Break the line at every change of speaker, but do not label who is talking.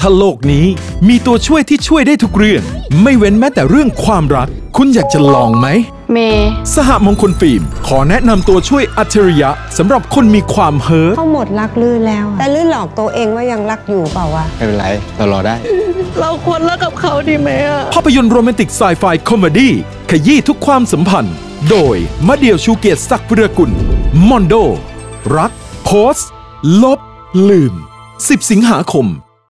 ถ้าโลกนี้มีตัวช่วยที่ช่วยได้ทุกเรื่อง ไม่เว้นแม้แต่เรื่องความรัก คุณอยากจะลองไหม
เม
สหมงคลฟิล์ม ขอแนะนำตัวช่วยอัจฉริยะสำหรับคนมีความ hurt
เขาหมดรักลื่นแล้วอะแต่ลื่นหลอกตัวเองว่ายังรักอยู่เปล่าวะ
ไม่เป็นไร เรารอได้
เราควรเลิกกับเขาดีไหมอะ
ภาพยนตร์โรแมนติก sci-fi comedy ขยี้ทุกความสัมพันธ์ โดยมะเดี่ยวชูเกียรติศักดิ์วีระกุล MONDO รัก โพสลบ ลืม 10 สิงหาคม